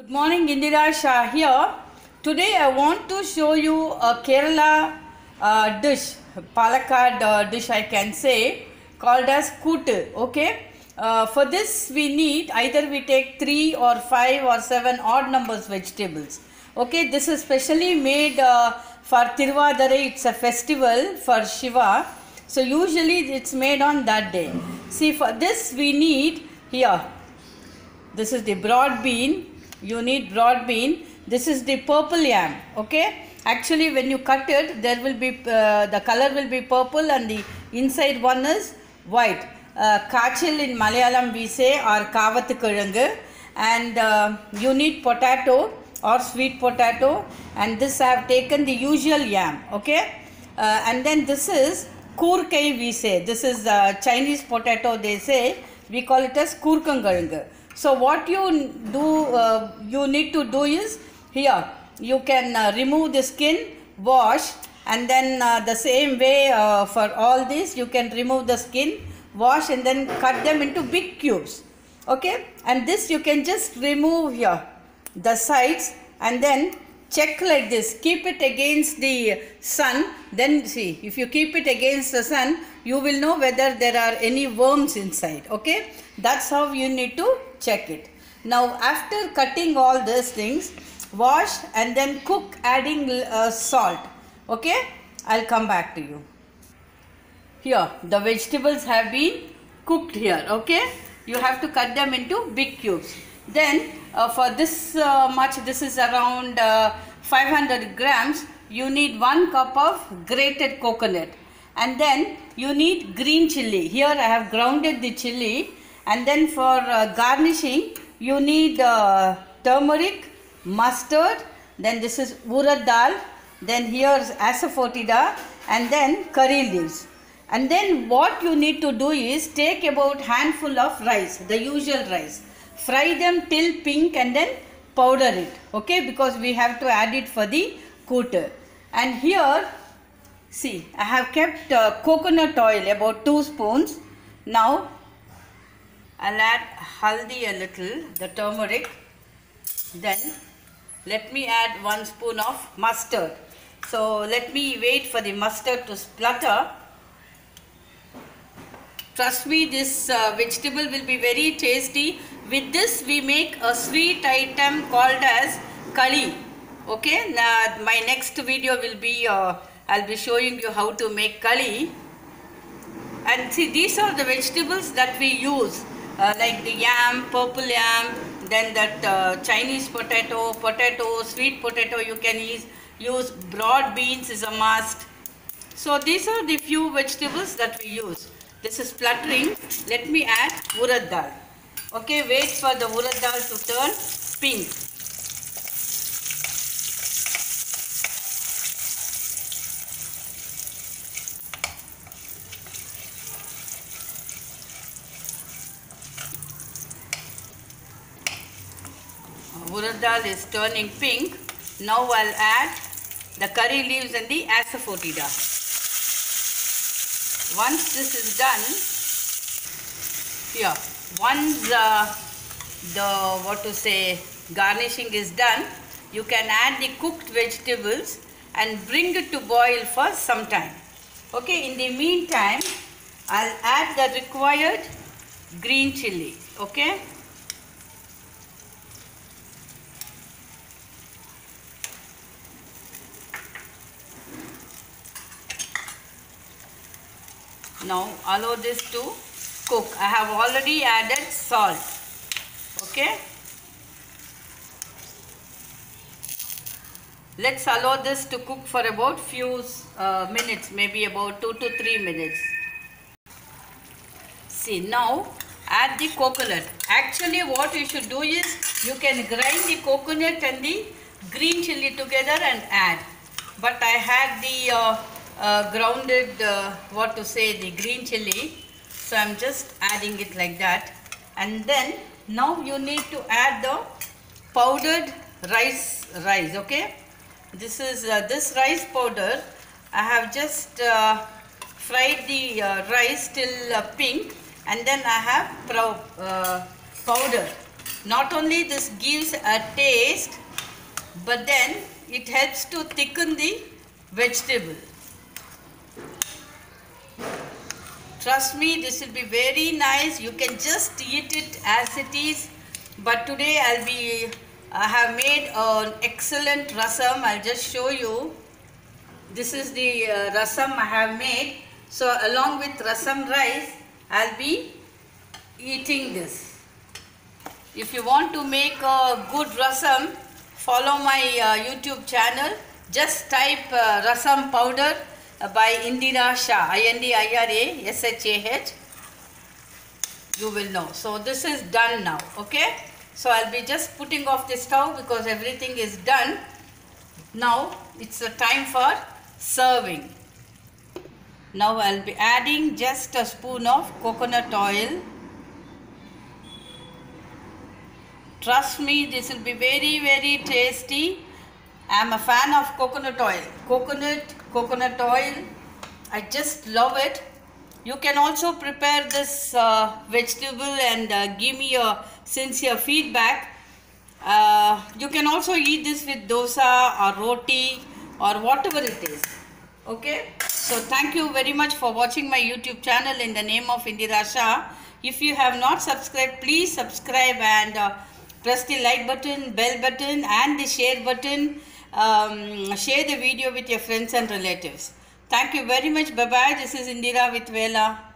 Good morning, Indira Shah here. Today I want to show you a Kerala uh, dish, Palakkad uh, dish I can say, called as Kootu. Okay. Uh, for this we need either we take 3 or 5 or 7 odd numbers vegetables. Okay. This is specially made uh, for Tiruvadare. It's a festival for Shiva. So usually it's made on that day. See for this we need here this is the broad bean you need broad bean this is the purple yam okay? Actually when you cut it there will be uh, the color will be purple and the inside one is white. Uh, kachil in malayalam we say or kavathu and uh, you need potato or sweet potato. And this i have taken the usual yam okay? Uh, and then this is kurkai we say. This is uh, chinese potato they say. We call it as kurkangalungu so what you do uh, you need to do is here you can uh, remove the skin wash and then uh, the same way uh, for all this you can remove the skin wash and then cut them into big cubes. Okay? And this you can just remove here the sides and then check like this. Keep it against the sun. Then see if you keep it against the sun you will know whether there are any worms inside. Okay that's how you need to check it. Now after cutting all these things wash and then cook adding uh, salt. Okay? I'll come back to you. Here the vegetables have been cooked here. Okay? You have to cut them into big cubes. Then uh, for this uh, much this is around uh, 500 grams you need one cup of grated coconut. And then you need green chili. Here i have grounded the chili and then for uh, garnishing you need uh, turmeric mustard then this is urad dal then here's asafoetida and then curry leaves. And then what you need to do is take about handful of rice the usual rice. Fry them till pink and then powder it okay? Because we have to add it for the kootu and here see i have kept uh, coconut oil about 2 spoons. Now i'll add haldi a little the turmeric. Then let me add 1 spoon of mustard. So let me wait for the mustard to splutter. Trust me this uh, vegetable will be very tasty. With this we make a sweet item called as kali. Okay? Now my next video will be uh, i'll be showing you how to make kali. And see these are the vegetables that we use uh, like the yam purple yam then that uh, chinese potato potato sweet potato you can use use. Broad beans is a must. So these are the few vegetables that we use. This is spluttering let me add urad dal. Okay wait for the urad dal to turn pink dal is turning pink. Now i'll add the curry leaves and the asafoetida once this is done here once uh, the what to say garnishing is done you can add the cooked vegetables and bring it to boil for some time. Okay in the meantime i'll add the required green chili. Okay now allow this to cook. I have already added salt. Okay? Let's allow this to cook for about few uh, minutes maybe about 2 to 3 minutes. See now add the coconut. Actually what you should do is you can grind the coconut and the green chili together and add. But i had the uh, uh, grounded uh, what to say the green chili. So I'm just adding it like that. And then now you need to add the powdered rice rice okay? This is uh, this rice powder I have just uh, fried the uh, rice till uh, pink. And then I have powder. Not only this gives a taste, but then it helps to thicken the vegetable. Trust me, this will be very nice. You can just eat it as it is. But today I'll be, I have made an excellent rasam. I'll just show you. This is the uh, rasam I have made. So along with rasam rice, I'll be eating this. If you want to make a good rasam, follow my uh, YouTube channel. Just type uh, rasam powder by Indira Shah, I-N-D-I-R-A-S-H-A-H. You will know. So this is done now, okay? So I'll be just putting off the stove because everything is done. Now it's the time for serving. Now I'll be adding just a spoon of coconut oil. Trust me, this will be very, very tasty. I'm a fan of coconut oil. Coconut, coconut oil. I just love it. You can also prepare this uh, vegetable and uh, give me your sincere feedback. Uh, you can also eat this with dosa or roti or whatever it is. Okay. So thank you very much for watching my YouTube channel in the name of Indira Shah. If you have not subscribed, please subscribe and uh, press the like button, bell button and the share button. Um, share the video with your friends and relatives. Thank you very much. Bye-bye. This is Indira with Vela.